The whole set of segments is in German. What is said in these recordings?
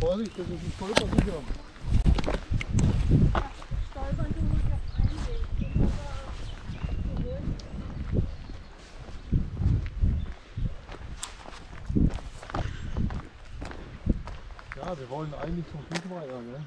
Vorsicht, das ist ein Stolpersicher. Ja, wir wollen eigentlich zum Fischmeier, ne?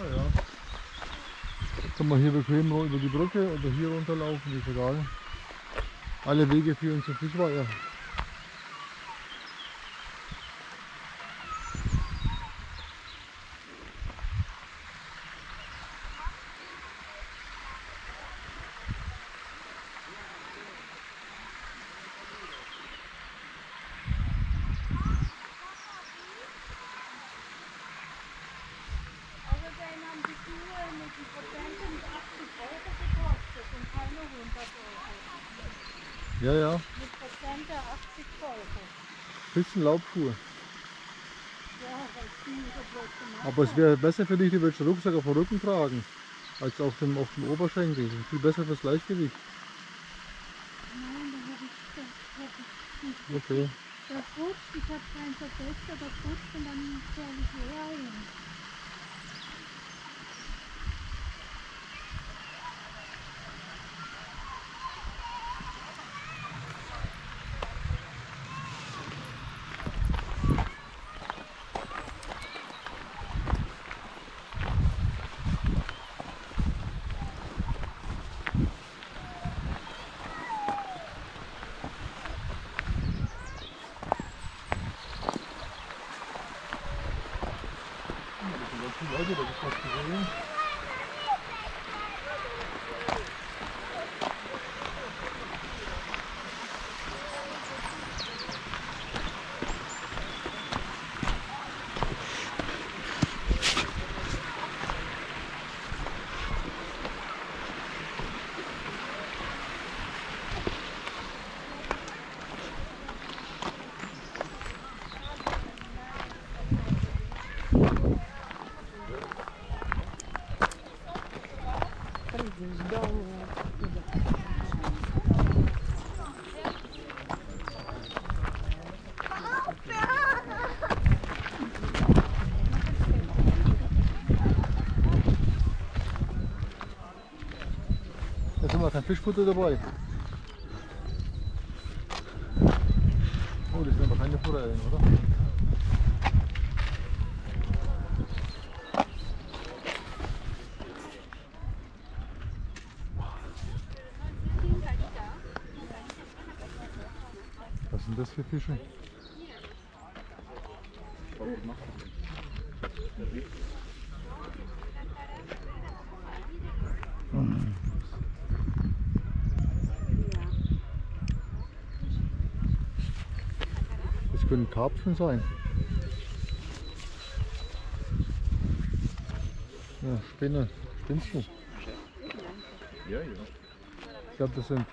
Ah ja. Kann man hier bequem über die Brücke oder hier runterlaufen, ist egal. Alle Wege führen zum Fischweiher. Außerdem haben die Schuhe mit den Prozenten 80 Euro gekostet und keine 100 Euro. Ja, ja, Mit Prozente 80 Euro. bisschen Laubschuhe. Ja, weil ziemlich so Aber es wäre besser für dich, du würdest den Rucksack auf dem Rücken tragen, als auf dem, auf dem Oberschenkel. Das ist viel besser fürs Gleichgewicht. Nein, da habe ich, da hab ich nicht. Okay. Das rutscht, ich habe keinen Verfechter, das rutscht und dann soll ich leer. Leute, das ist was gesehen. Da sind wir Fischfutter dabei. Oh, das sind aber keine Forellen, oder? Was sind das für Fische? Das können Karpfen sein. Ja, Spinne. Spinnst du? Ja, ja. Ich glaube, das sind.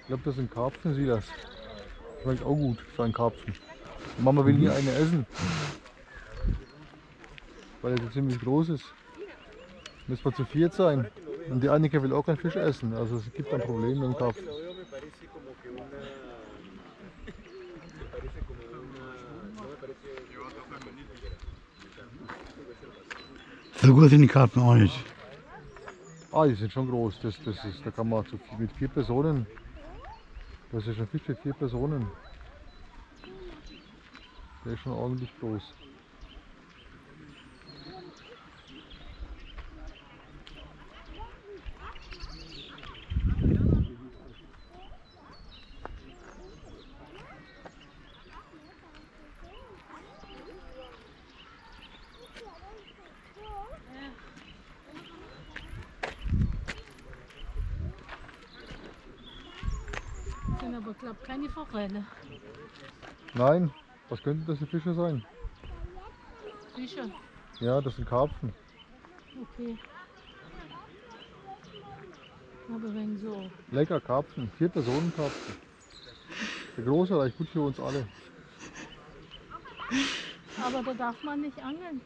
Ich glaube, das sind Karpfen, sieh das. Schmeckt auch gut, so ein Karpfen. Mama will nie eine essen. Weil er so ziemlich groß ist. Müssen wir zu viert sein. Und die Annika will auch keinen Fisch essen. Also es gibt ein Problem mit dem Karpfen. So gut sind die Karten auch nicht. Ah, die sind schon groß. Das, das ist, da kann man mit vier Personen. Das ist schon Fisch für vier Personen. Der ist schon ordentlich groß. Sind aber, glaube ich, keine Forelle. Nein, was könnten das für Fische sein? Fische. Ja, das sind Karpfen. Okay. Aber wenn so. Lecker Karpfen, vier Personen Karpfen. Der große reicht gut für uns alle. Aber da darf man nicht angeln.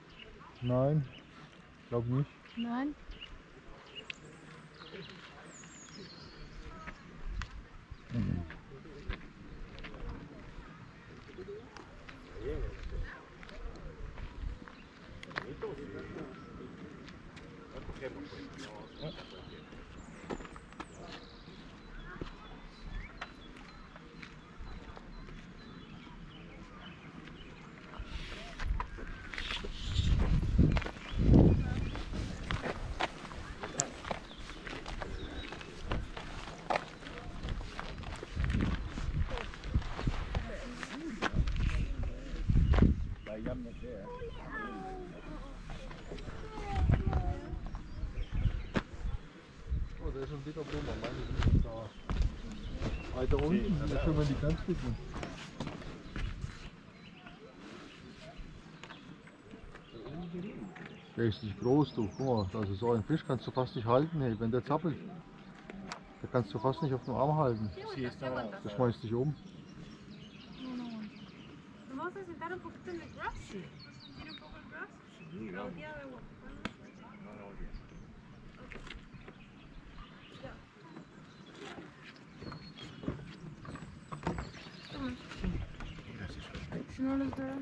Nein, glaube nicht. Nein. Oh, da ist ein dicker Brummer, meine sind nicht da. Weiter unten, da können wir die ganz dicken. Der ist nicht groß, du. Guck mal, also so ein Fisch kannst du fast nicht halten, hey, wenn der zappelt. Der kannst du fast nicht auf dem Arm halten. Der schmeißt dich um. Vamos a sentar un poquito en el grass. ¿Quiere un poco el grass? No, the other one. Şunları da